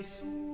Jesus.